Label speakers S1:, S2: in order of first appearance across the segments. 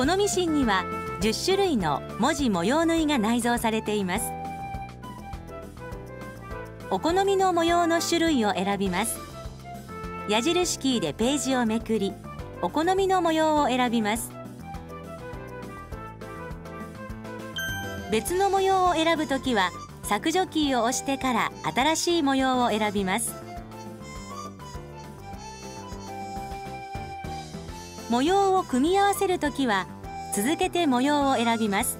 S1: このミシンには10種類の文字模様縫いが内蔵されています。お好みの模様の種類を選びます。矢印キーでページをめくりお好みの模様を選びます。別の模様を選ぶときは削除キーを押してから新しい模様を選びます。模様を組み合わせるときは続けて模様を選びます。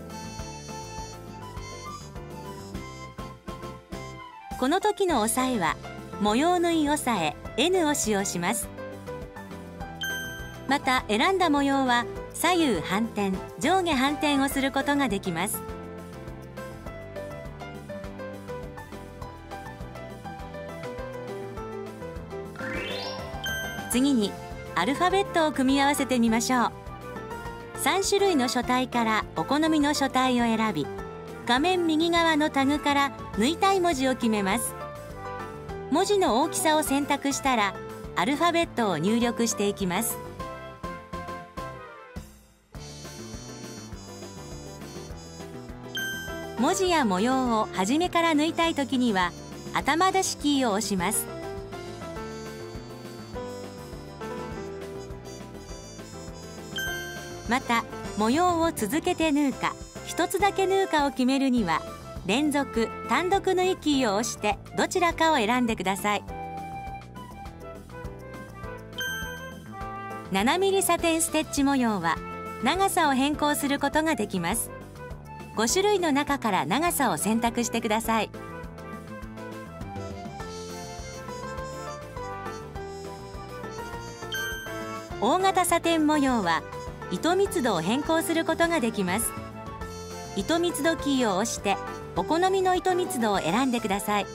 S1: この時の押さえは模様縫い押さえ N を使用します。また選んだ模様は左右反転上下反転をすることができます。次にアルファベットを組み合わせてみましょう。3種類の書体からお好みの書体を選び画面右側のタグから縫いたい文字を決めます。文字の大きさを選択したらアルファベットを入力していきます。文字や模様を初めから縫いたいときには頭出しキーを押します。また模様を続けて縫うか一つだけ縫うかを決めるには連続単独縫いキーを押してどちらかを選んでください。7mm サテンステッチ模様は長さを変更することができます。5種類の中から長さを選択してください。大型サテン模様は糸密度を変更することができます。糸密度キーを押してお好みの糸密度を選んでください。